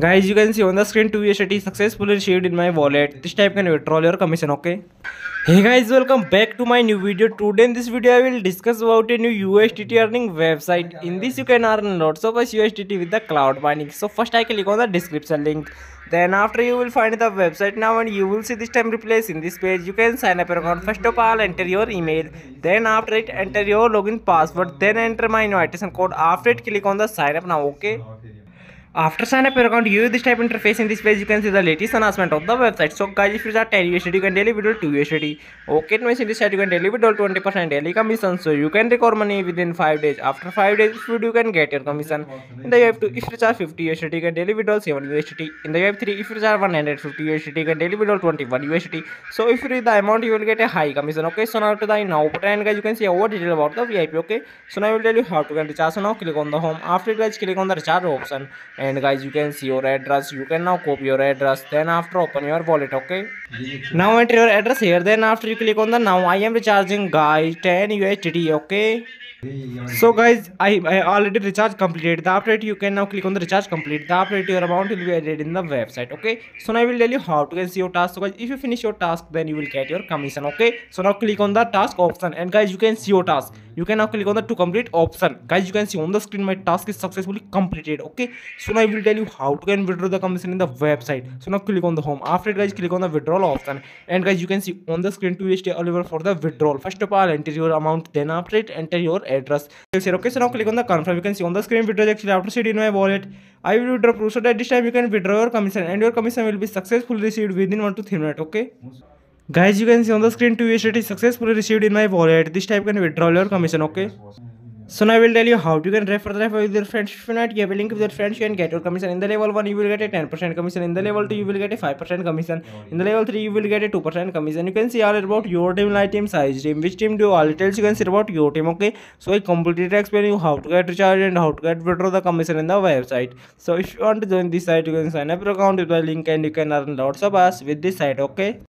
Guys, you can see on the screen 2 USDT successfully received in my wallet. This type can withdraw your commission, okay? Hey guys, welcome back to my new video. Today in this video, I will discuss about a new USDT earning website. In this, you can earn lots of USDT with the cloud mining. So first, I click on the description link. Then after you will find the website now and you will see this time replace in this page. You can sign up your account. First of all, enter your email. Then after it, enter your login password. Then enter my invitation code. After it, click on the sign up now, okay? After sign up your account, use this type interface in this page. You can see the latest announcement of the website. So guys, if you are 10 USD, you can daily withdraw 2 USD. Okay, means in this site you can daily withdraw 20% daily commission. So you can record money within 5 days. After 5 days, if you do, you can get your commission. In the web 2, if you charge 50 USD, you can daily withdraw 7 USD. In the web 3, if you charge 150 USD, you can daily withdraw 21 USD. So if you read the amount, you will get a high commission. Okay, so now to the now button, guys, you can see over detail about the VIP. Okay, so now I will tell you how to get recharge. So now click on the home. After guys, click on the recharge option, and guys, you can see your address. You can now copy your address. Then after open your wallet. Okay. Now enter your address here. Then after you click on the now I am recharging guys 10 USDT. Okay. So guys, I, I already recharge completed. The it you can now click on the recharge complete. The it your amount will be added in the website. Okay. So now I will tell you how to get your task. So guys, if you finish your task, then you will get your commission. Okay. So now click on the task option, and guys, you can see your task. You can now click on the to complete option. Guys, you can see on the screen my task is successfully completed. Okay. So now I will tell you how to can withdraw the commission in the website. So now click on the home. After it, guys, click on the withdrawal option, and guys, you can see on the screen 2 USD available for the withdrawal. First of all, enter your amount. Then after it, enter your address okay so now click on the confirm you can see on the screen withdraw actually after seed in my wallet i will withdraw proof so that this time you can withdraw your commission and your commission will be successfully received within 1 to 3 minutes okay guys you can see on the screen 2 USDT successfully received in my wallet this type can withdraw your commission okay so now I will tell you how you can refer the refer with your friends. If you not have a link with your friends, you can get your commission. In the level 1, you will get a 10% commission. In the level 2, you will get a 5% commission. In the level 3, you will get a 2% commission. You can see all about your team, light team, size team, which team do all details you can see about your team. Okay. So I completely explain you how to get recharge and how to get withdraw the commission in the website. So if you want to join this site, you can sign up your account with the link and you can earn lots of us with this site. Okay.